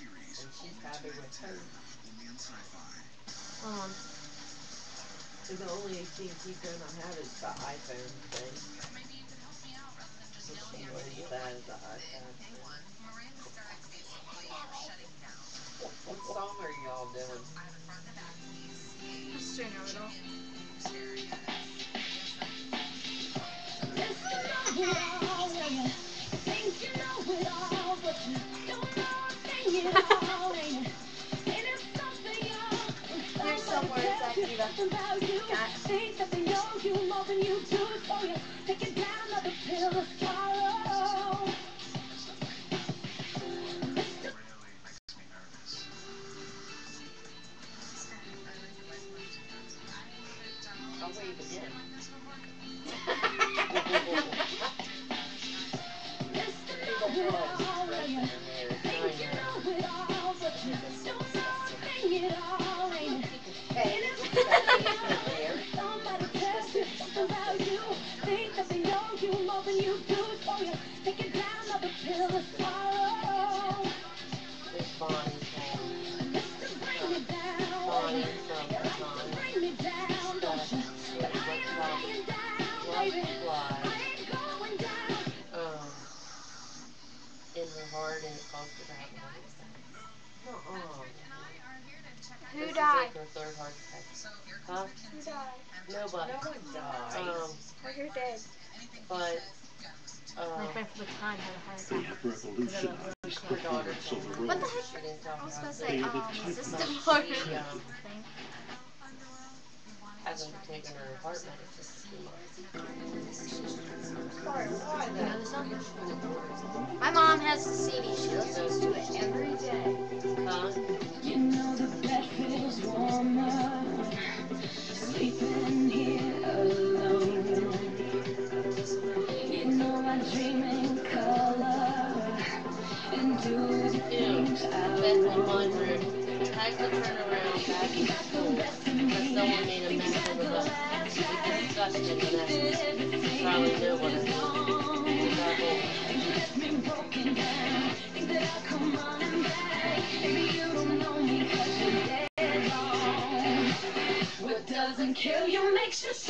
and she's happy with her. Um, So the only thing she's gonna have is the iPhone thing. Which she already has the iPad thing. What song are y'all doing? just doing a little. Here's some words that Eva. I'll wave again. In her heart and it caused her to have a heart attack. Uh-uh. Who This is died? like her third heart attack. Huh? Who died? Nobody. No one died. Um, Or who did? but, My um, friend from the time had a heart Age attack. of revolution is her daughter quickly so told the me. What the road heck? She didn't tell I was me gonna how say, to um, David is this Tyson. the But part? she, um, thing? hasn't taken her heart medicine for two months. Sorry, why You know though? the song? My mom has the CD. She listens to it every day. Kill you makes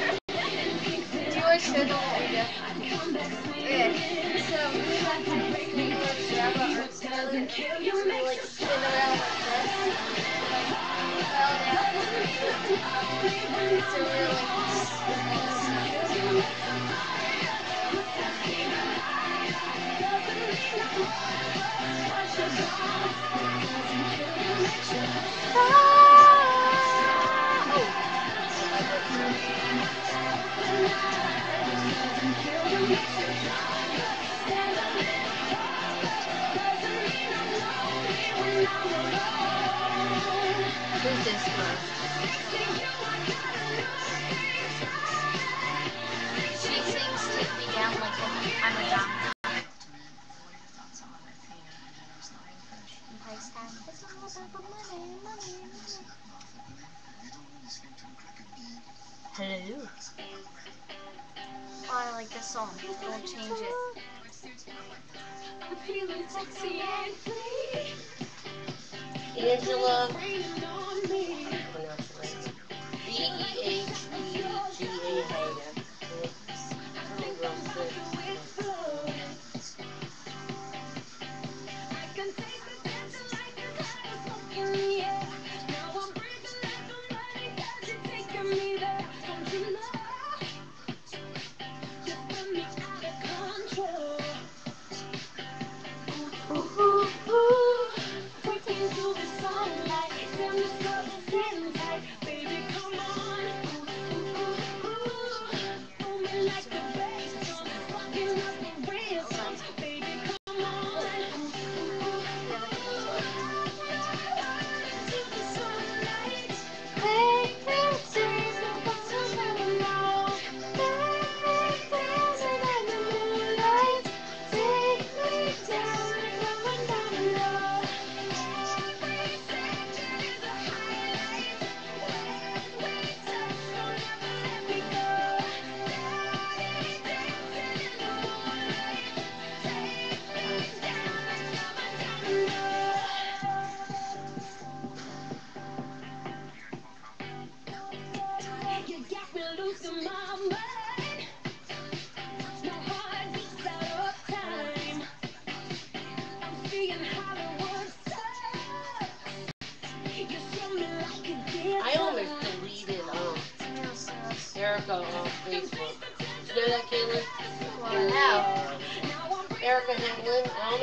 Hello. Oh, I like this song. Don't change it. Feeling sexy and free. Angela,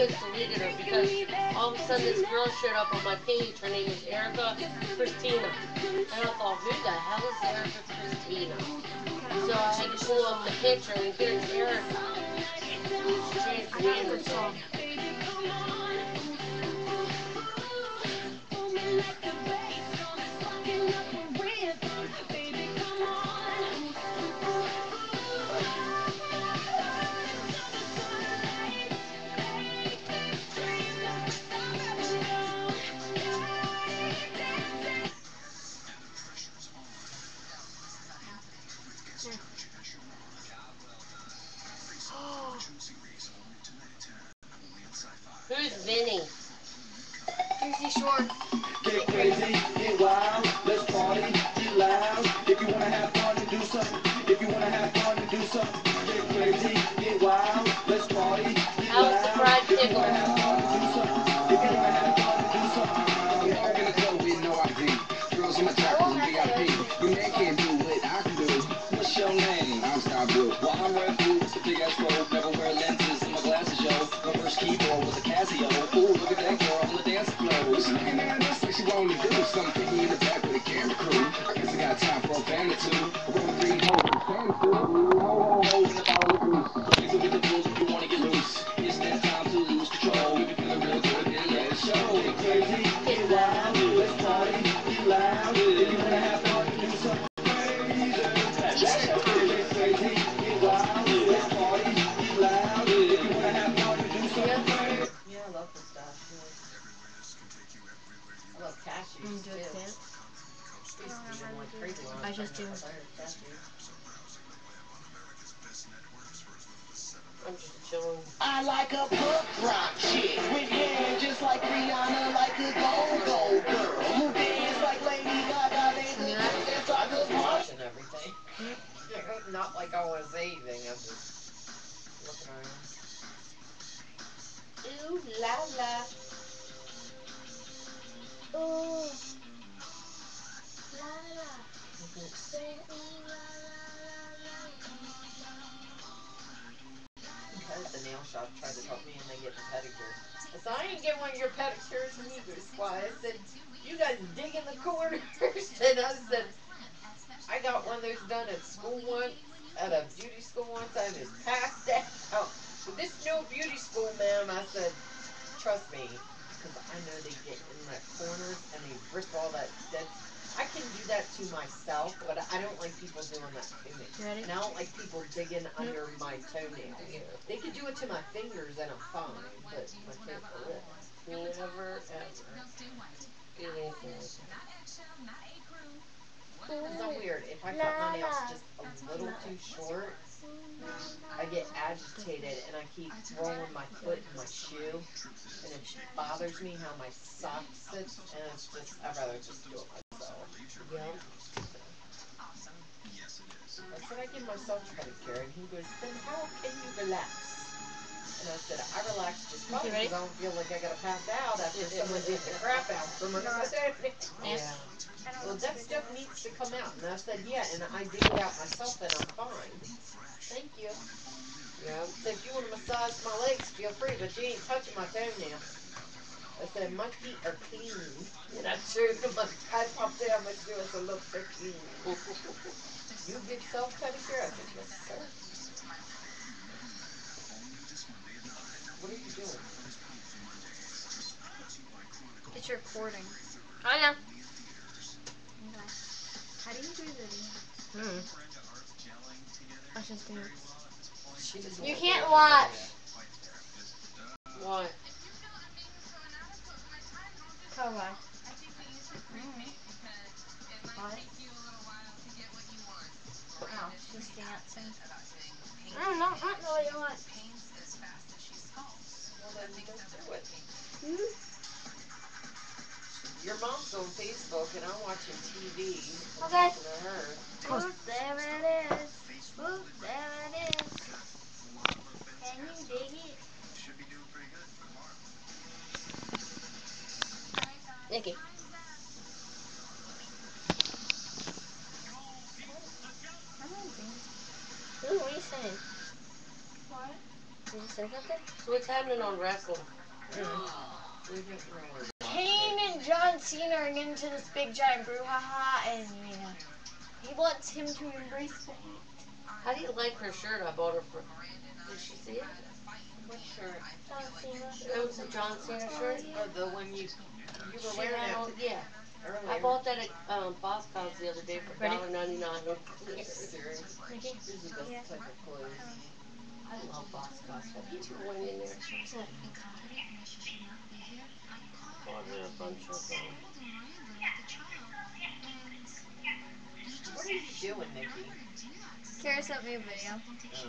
I deleted her because all of a sudden this girl showed up on my page. Her name is Erica Christina. And I thought, who the hell is Erica Christina? So I had to pull up the picture and here's Erica. She her name or. Chilling. I like a punk rock chick with hair just like Rihanna, like a go-go girl who dance like Lady Gaga. They the Yeah. dance I I'm just just watch. watching everything. Not like I want to say anything. I'm just looking around. Ooh la la. Oh. Guys at the nail shop tried to help me and they get a pedicure. I said, I ain't getting one of your pedicures Goose. Why? I said, you guys dig in the corners. and I said, I got one of those done at school once, at a beauty school once. I was passed out. But this new beauty school, ma'am, I said, trust me, because I know they get in that corners and they rip all that dead. I can do that to myself, but I don't like people doing that to me. You ready? And I don't like people digging under my toenails. They can do it to my fingers and I'm fine, but my toe, ugh. never ever do anything like that. It's not weird. If I cut my nails just a little too short, I get agitated and I keep rolling my foot in my shoe, and it bothers me how my sock sits, and it's just I'd rather just do it myself. Yeah. I said I give myself pedicure, and he goes, then how can you relax? And I said, I relax just fine because I don't feel like I gotta pass out after someone beat the crap out from toenails. Yeah. Well, that stuff needs to come out. And I said, yeah, and I dig it out myself and I'm fine. Thank you. Yeah. So if you want to massage my legs, feel free, but you ain't touching my toenail. I said, my feet are clean. And I showed my, I popped down my shoe. I said, look, they're clean. you give self pedicure? I said, yes, sir. What are you doing? It's recording. I know. How do you do this? Hmm. I just do it. You can't watch. What? How do Oh, she's dancing. I don't know. I don't know what you want. Well, then you don't do it. Hmm? Your mom's on Facebook and I'm watching TV. Okay. talking to her. Whoop, there it is. Whoop, there it is. Can you dig it? Nikki. Ooh, what do you say? Hey, What? Did something? So what's happening on wrestling? We didn't really Kane and John Cena are getting into this big giant brouhaha, and yeah, he wants him to embrace the hate. How do you like her shirt I bought her for? Did she see it? What shirt? John Cena. It was a John Cena shirt. Oh, the one you you were wearing had on, yeah. earlier. I bought that at um, Boscov's the other day for Ready? $1.99 on Are you clearance. serious? Mickey? This is the best Yeah. type of clothes. I love Boscov's. Have you ever went in there? Bunch of um, What are you doing, Nikki? Kara sent me a video. Oh.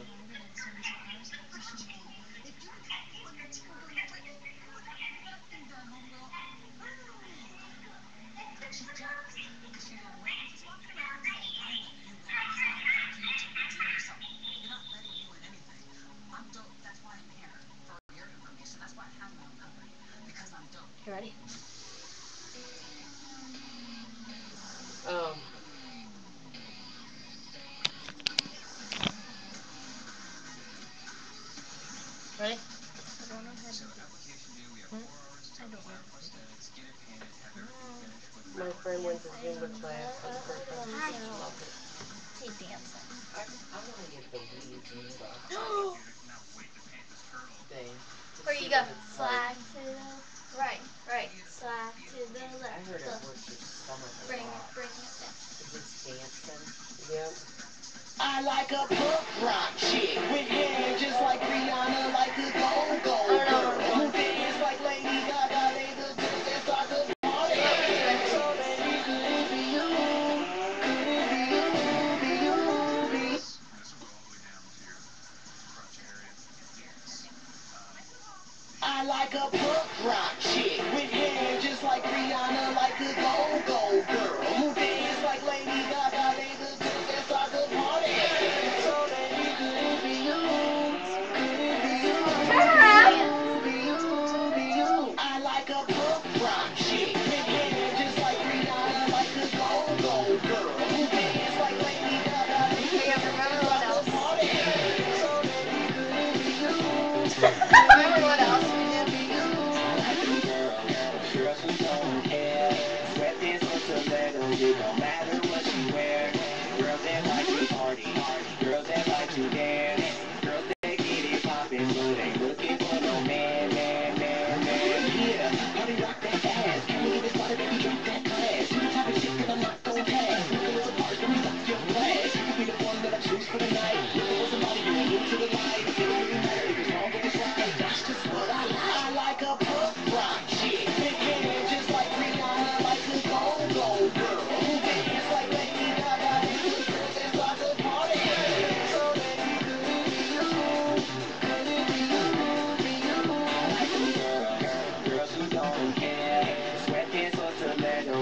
Friend went to Zumba class for the first time. She loved it. She's dancing. I, I'm gonna get the weed Zumba thing. to Where you go? what Slide like. to the right, right. Slide to the I left. heard it works your stomach Bring it, bring it down. If it's dancing. Yep. I like a punk rock chick with hair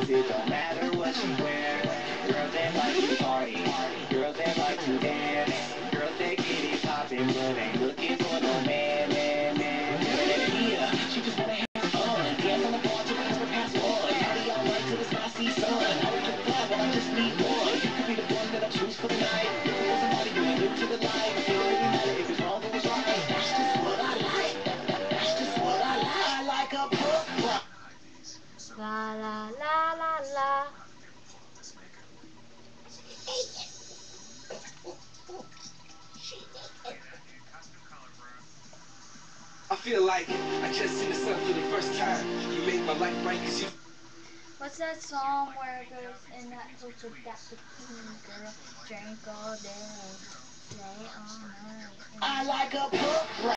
it don't matter what you wear. Feel like I just seen the sun for the first time. You make my life right cause you What's that song where it goes in that hook with that bikini girl? Drink all day, play all night. I like a rock.